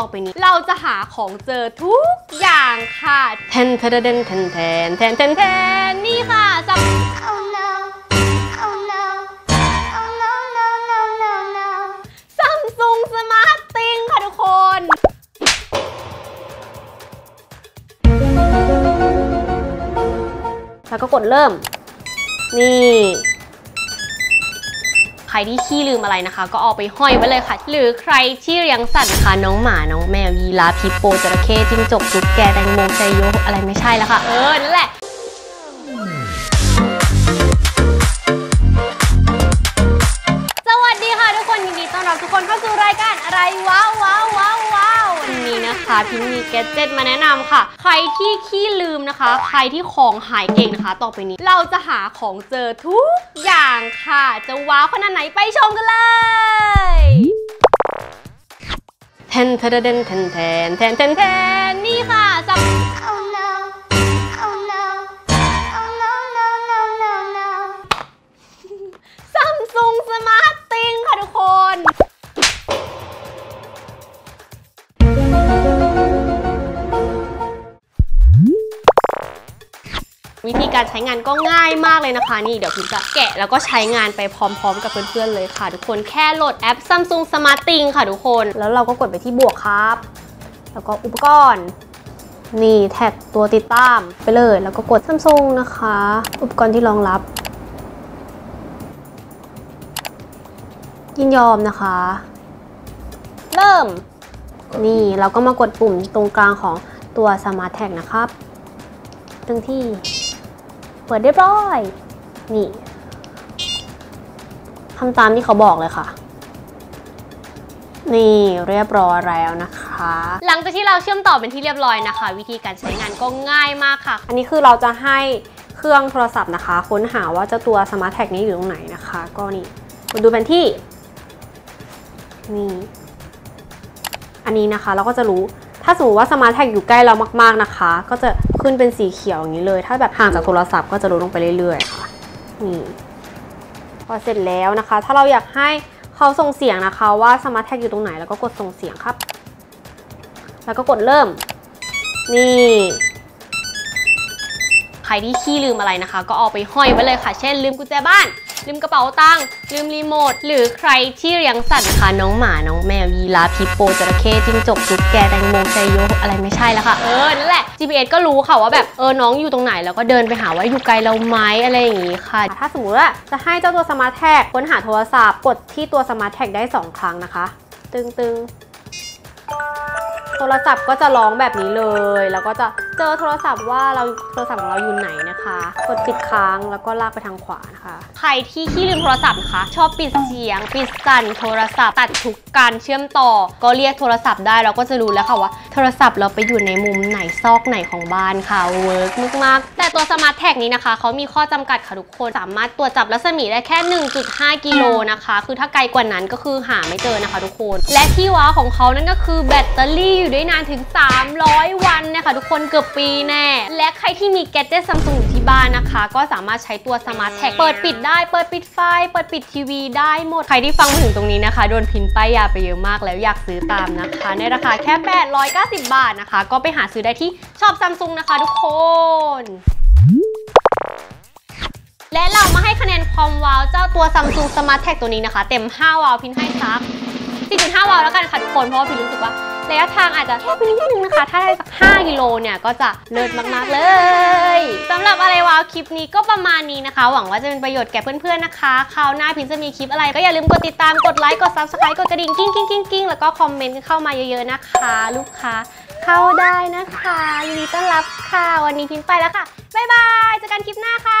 ต่อไปนี้ เราจะหาของเจอทุกอย่างค่ะแทนแทนแทนแทนแทนแทนแทนแทนนี่ค่ะสับ Oh no. Oh no. Oh no, no, no, no, no. ซัมซุงสมาร์ทติงค่ะทุกคน แล้วก็กดเริ่ม นี่ ใครที่ขี้ลืมอะไรนะคะ ก็เอาไปห้อยไว้เลยค่ะ หรือใครที่เลี้ยงสัตว์นะคะ น้องหมา น้องแมวยีราฟฮิปโปจระเข้จิ้งจกตุ๊กแกแตงโมไซโยอะไรไม่ใช่แล้วค่ะ เออ นั่นแหละสวัสดีค่ะทุกคนยินดีต้อนรับทุกคนเข้าสู่รายการอะไรว้าวว้าวว้าว นี้นะคะพิมมีแกจเจตมาแนะนำค่ะ ใครที่ขี้ลืมนะคะ ใครที่ของหายเก่งนะคะ ต่อไปนี้ เราจะหาของเจอทุกอย่างค่ะ จะว้าวขนาดไหนไปชมกันเลยแทนเทนเทนแทนแทนแทนนี่ค่ะสำ วิธีการใช้งานก็ง่ายมากเลยนะคะ นี่เดี๋ยวพิมจะแกะแล้วก็ใช้งานไปพร้อม ๆ กับเพื่อนๆเลยค่ะ ทุกคนแค่โหลดแอป Samsung Smart Thing ค่ะทุกคน แล้วเราก็กดไปที่บวกครับ แล้วก็อุปกรณ์นี่แท็กตัวติดตามไปเลย แล้วก็กด Samsung นะคะ อุปกรณ์ที่รองรับ ยินยอมนะคะ เริ่ม นี่เราก็มากดปุ่มตรงกลางของตัว Smart Tag นะครับตึงที่ เปิดเรียบร้อย นี่ทำตามที่เขาบอกเลยค่ะนี่เรียบร้อยแล้วนะคะ หลังจากที่เราเชื่อมต่อเป็นที่เรียบร้อยนะคะ วิธีการใช้งานก็ง่ายมากค่ะ อันนี้คือเราจะให้เครื่องโทรศัพท์นะคะ ค้นหาว่าเจ้าตัว Smart Tag นี้อยู่ตรงไหนนะคะ ก็นี่กดดูแผนที่นี่อันนี้นะคะเราก็จะรู้ถ้าสมมติว่า SmartTag อยู่ใกล้เรามากๆนะคะ ก็จะ ขึ้นเป็นสีเขียวอย่างนี้เลย ถ้าแบบห่างจากโทรศัพท์ก็จะลดลงไปเรื่อยๆค่ะนี่พอเสร็จแล้วนะคะ ถ้าเราอยากให้เขาส่งเสียงนะคะ ว่า SmartTag อยู่ตรงไหนแล้วก็กดส่งเสียงครับ แล้วก็กดเริ่ม นี่ใครที่ขี้ลืมอะไรนะคะ ก็เอาไปห้อยไว้เลยค่ะ เช่นลืมกุญแจบ้าน ลืมกระเป๋าตังค์ลืมรีโมทหรือใครที่เลี้ยงสัตว์นะคะน้องหมาน้องแมวยีราฟฮิปโปจระเข้จิ้งจกตุ๊กแกแตงโมไซโยอะไรไม่ใช่แล้วค่ะ เออ นั่นแหละ GPS ก็รู้ค่ะว่าแบบเออน้องอยู่ตรงไหนแล้วก็เดินไปหาว่าอยู่ไกลเราไหมอะไรอย่างงี้ค่ะ ถ้าสมมติว่าจะให้เจ้าตัว SmartTag ค้นหาโทรศัพท์กดที่ตัว SmartTag ได้ 2 ครั้งนะคะ ตึงตึงโทรศัพท์ก็จะร้องแบบนี้เลย แล้วก็จะเจอโทรศัพท์ว่าเราโทรศัพท์ของเราอยู่ไหนนะ คะ กดปิดค้างแล้วก็ลากไปทางขวานะคะ ใครที่ขี้ลืมโทรศัพท์นะคะ ชอบปิดเสียง ปิดสั่นโทรศัพท์ ตัดทุกการเชื่อมต่อ ก็เรียกโทรศัพท์ได้เราก็จะรู้แล้วค่ะว่า โทรศัพท์เราไปอยู่ในมุมไหนซอกไหนของบ้านค่ะเวิร์กมากๆแต่ตัว SmartTag นี้นะคะเขามีข้อจำกัดค่ะทุกคนสามารถตรวจจับรัศมีได้แค่ 1.5 กิโลนะคะ คือถ้าไกลกว่านั้นก็คือหาไม่เจอนะคะทุกคน และที่ว้าวของเขานั่นก็คือแบตเตอรี่อยู่ได้นานถึง 300 วัน คะทุกคนเกือบปีแน่ะ และใครที่มี gadget Samsung อยู่ที่บ้านนะคะ ก็สามารถใช้ตัว SmartTag เปิดปิดได้ เปิดปิดไฟ เปิดปิดทีวีได้หมด ใครที่ฟังมาถึงตรงนี้นะคะ โดนพินป้ายยาไปเยอะมากแล้วอยากซื้อตามนะคะ ในราคาแค่ 890 บาทนะคะ ก็ไปหาซื้อได้ที่ช็อปซัมซุงนะคะ ทุกคนและเรามาให้คะแนนความว้าวเจ้าตัว Samsung SmartTag ตัวนี้นะคะ เต็ม 5ว้าวพินให้ซัก4.5ว้าวแล้วกันค่ะทุกคน เพราะว่าพินรู้สึกว่า ระยะทางอาจจะแคบไปนิดนึงนะคะ ถ้าได้สัก 5 กิโลเนี่ย ก็จะเลิศมาก ๆ เลยสำหรับอะไรว้าวคลิปนี้ก็ประมาณนี้นะคะ หวังว่าจะเป็นประโยชน์แก่เพื่อน ๆ นะคะ คราวหน้าพินจะมีคลิปอะไร ก็อย่าลืมกดติดตาม กดไลค์ กด Subscribe กดกระดิ่งกิ้งกิ้งกิ้งกิ้งแล้วก็คอมเมนต์เข้ามาเยอะ ๆ นะคะ ลูกค้าเข้าได้นะคะยินดีต้อนรับค่ะ วันนี้พินไปแล้วค่ะบ๊ายบายเจอกันคลิปหน้าค่ะ